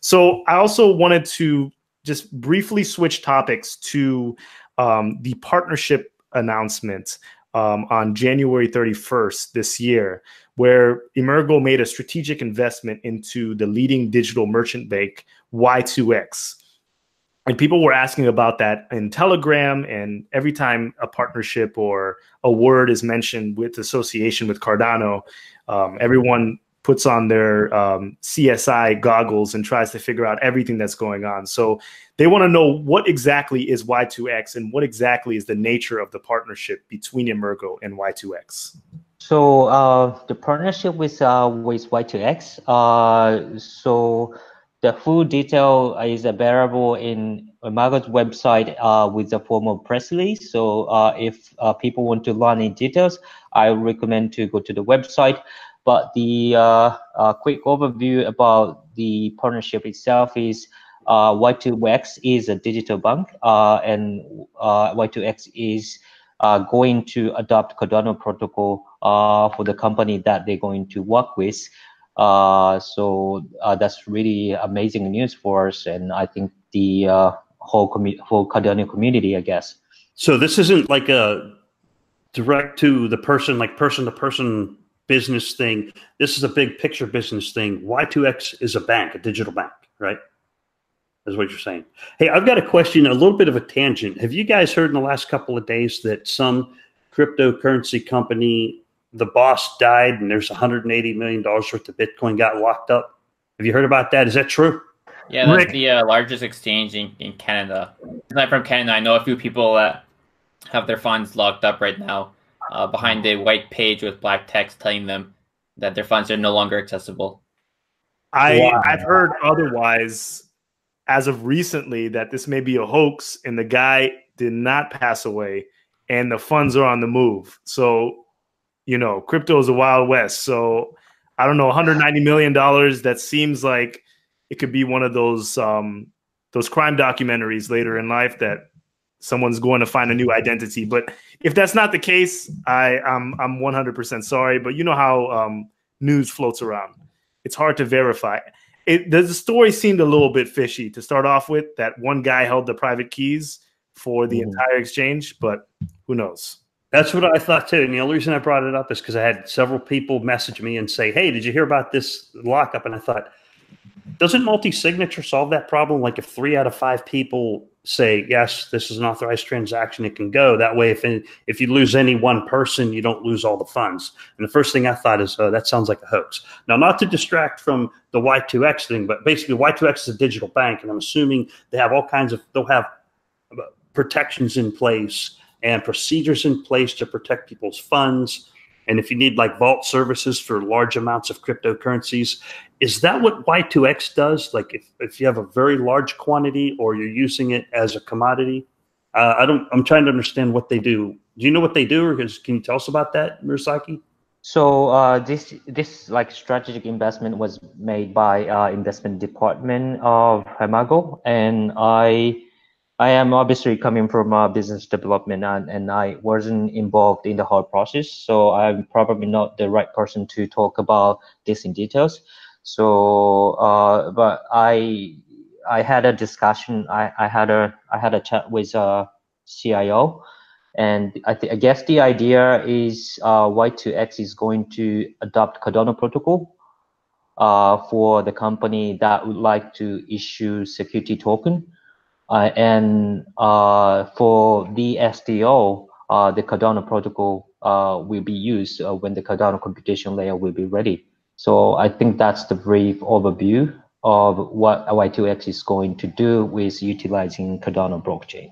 So I also wanted to just briefly switch topics to um, the partnership announcement um, on January 31st this year, where Emurgo made a strategic investment into the leading digital merchant bank, Y2X. And people were asking about that in Telegram, and every time a partnership or a word is mentioned with association with Cardano, um, everyone puts on their um, CSI goggles and tries to figure out everything that's going on. So they want to know what exactly is Y2X and what exactly is the nature of the partnership between Emurgo and Y2X. So uh, the partnership with uh, with Y2X. Uh, so the full detail is available in Emurgo's website uh, with the formal press release. So uh, if uh, people want to learn in details, I recommend to go to the website. But the uh, uh, quick overview about the partnership itself is uh, Y2X is a digital bank, and Y2X is going to adopt Cardano protocol for the company that they're going to work with. Uh, so uh, that's really amazing news for us, and I think the uh, whole commu- whole Cardano community, I guess. So this isn't like a direct to the person, like person to person business thing. This is a big picture business thing. Y2X is a bank, a digital bank, right? Is what you're saying. Hey, I've got a question, a little bit of a tangent. Have you guys heard in the last couple of days that some cryptocurrency company, the boss died and there's 180 million dollars worth of Bitcoin got locked up? Have you heard about that? Is that true? Yeah, that's Rick. the uh, largest exchange in, in Canada. I'm from Canada. I know a few people that have their funds locked up right now uh, behind a white page with black text telling them that their funds are no longer accessible. I wow. I've heard otherwise as of recently that this may be a hoax and the guy did not pass away and the funds are on the move. So, you know, crypto is a wild west. So, I don't know, 190 million dollars that seems like it could be one of those um those crime documentaries later in life that someone's going to find a new identity. But if that's not the case, I I'm I'm 100% sorry. But you know how um, news floats around; it's hard to verify. It the story seemed a little bit fishy to start off with. That one guy held the private keys for the mm. entire exchange, but who knows? That's what I thought too. And the only reason I brought it up is because I had several people message me and say, "Hey, did you hear about this lockup?" And I thought, doesn't multi-signature solve that problem? Like if three out of five people say yes, this is an authorized transaction, it can go. That way, if if you lose any one person, you don't lose all the funds. And the first thing I thought is, oh, that sounds like a hoax. Now, not to distract from the Y2X thing, but basically, Y2X is a digital bank, and I'm assuming they have all kinds of they'll have uh, protections in place and procedures in place to protect people's funds. And if you need like vault services for large amounts of cryptocurrencies, is that what Y2X does? Like if, if you have a very large quantity or you're using it as a commodity? Uh, I don't, I'm trying to understand what they do. Do you know what they do or can you tell us about that, Murasaki? So uh, this this like strategic investment was made by uh, investment department of Emurgo, and I I am obviously coming from uh, business development and, and I wasn't involved in the whole process. So I'm probably not the right person to talk about this in details. So, uh, but I, I had a discussion. I, I had a, I had a chat with a CIO and I, I guess the idea is uh, Y2X is going to adopt Cardano protocol uh, for the company that would like to issue security token. Uh, and uh, for the STO, uh, the Cardano protocol will be used when the Cardano computation layer will be ready. So I think that's the brief overview of what Y2X is going to do with utilizing Cardano blockchain.